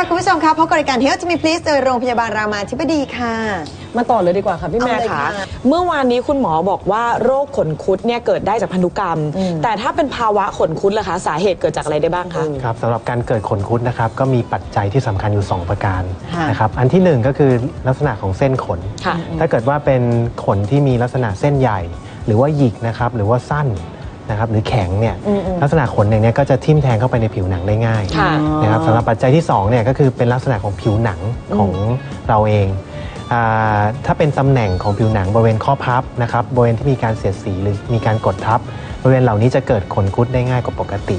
ค่ะ คุณผู้ชมคะพบกับรายการ Health to Me Please โดยโรงพยาบาลรามาธิบดีค่ะ มาต่อเลยดีกว่าค่ะพี่แม่เอาเลยค่ะค่ะ เมื่อวานนี้คุณหมอบอกว่าโรคขนคุดเนี่ยเกิดได้จากพันธุกรรม แต่ถ้าเป็นภาวะขนคุดล่ะคะ สาเหตุเกิดจากอะไรได้บ้างคะ ครับสำหรับการเกิดขนคุดนะครับก็มีปัจจัยที่สำคัญอยู่ 2 ประการค่ะนะครับอันที่หนึ่งก็คือลักษณะของเส้นขน ค่ะ ถ้าเกิดว่าเป็นขนที่มีลักษณะเส้นใหญ่ หรือว่าหยิกนะครับหรือว่าสั้น นะครับหรือแข็งเนี่ยลักษณะขนอย่างเนี้ยก็จะทิ่มแทงเข้าไปในผิวหนังได้ง่ายค่ะนะครับสำหรับปัจจัยที่2เนี่ยก็คือเป็นลักษณะของผิวหนังของเราเองอ่าถ้าเป็นตำแหน่งของผิวหนังบริเวณข้อพับนะครับบริเวณที่มีการเสียดสีหรือมีการกดทับ บริเวณเหล่านี้จะเกิดขนคุดได้ง่ายกว่าปกติ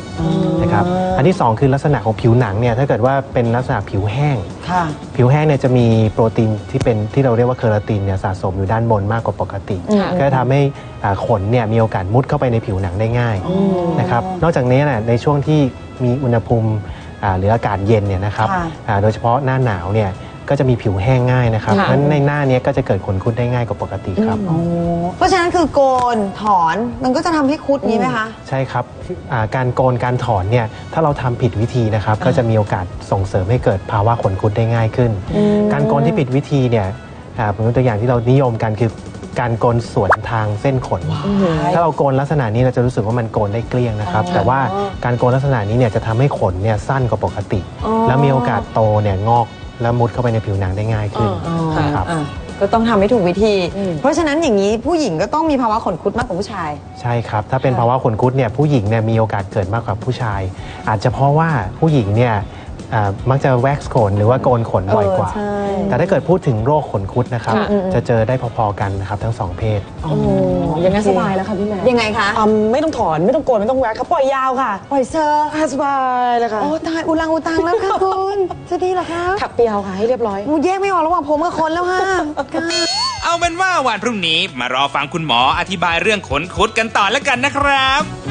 นะครับอันที่สองคือลักษณะของผิวหนังเนี่ยถ้าเกิดว่าเป็นลักษณะผิวแห้ง ค่ะ ผิวแห้งเนี่ยจะมีโปรตีนที่เป็นที่เราเรียกว่าเคอราตินเนี่ยสะสมอยู่ด้านบนมากกว่าปกติ ค่ะ ก็จะทำให้อ่าขนเนี่ยมีโอกาสมุดเข้าไปในผิวหนังได้ง่ายนะครับนอกจากนี้นะในช่วงที่มีอุณหภูมิอ่าหรืออากาศเย็นเนี่ยนะครับค่ะ อ่าโดยเฉพาะหน้าหนาวเนี่ย ก็จะมีผิวแห้งง่ายนะครับเพค่ะ ราะฉะนั้นในหน้าเนี้ก็จะเกิดขนคุดได้ง่ายกว่าปกติครับเพราะฉะนั้นคือโกนถอนมันก็จะทำให้คุดนี้ไหมคะ ใช่ครับอ่าการโกนการถอนเนี่ยถ้าเราทำผิดวิธีนะครับ ก็จะมีโอกาสส่งเสริมให้เกิดภาวะขนคุดได้ง่ายขึ้น การโกนที่ผิดวิธีเนี่ยอ่าผมยกตัวอย่างที่เรานิยมกันคือการโกนสวนทางเส้นขน ถ้าเราโกนลักษณะนี้เราจะรู้สึกว่ามันโกนได้เกลี้ยงนะครับ แต่ว่าการโกนลักษณะนี้เนี่ยจะทำให้ขนเนี่ยสั้นกว่าปกติ แล้วมีโอกาสโตเนี่ยงอก แล้วมุดเข้าไปในผิวหนังได้ง่ายขึ้นค่ะนะครับ อะก็ต้องทำให้ถูกวิธีเพราะฉะนั้นอย่างนี้ผู้หญิงก็ต้องมีภาวะขนคุดมากกว่าผู้ชาย ใช่ครับ ถ้าเป็นภาวะขนคุดเนี่ยผู้หญิงเนี่ยมีโอกาสเกิดมากกว่าผู้ชาย อาจจะเพราะว่าผู้หญิงเนี่ย อ่ามักจะแว็กซ์ขนหรือว่าโกนขนบ่อยกว่า เออใช่ แต่ถ้าเกิดพูดถึงโรคขนคุดนะครับ ค่ะ จะเจอได้พอๆกันนะครับทั้งสองเพศอ๋ออย่างนั้นสบายแล้วค่ะพี่แม่ยังไงคะอืมไม่ต้องถอนไม่ต้องโกนไม่ต้องแว็กค่ะปล่อยยาวค่ะปล่อยเซอร์อ่าสบายเลยค่ะโอ้ตายอุรังอุตังแล้วค่ะคุณจะดีเหรอคะขับเดียวค่ะให้เรียบร้อยมูแยกไม่ออกระหว่างผมกับคนแล้วค่ะค่ะ เอาเป็นว่าวันพรุ่งนี้มารอฟังคุณหมออธิบายเรื่องขนคุดกันต่อแล้วกันนะครับ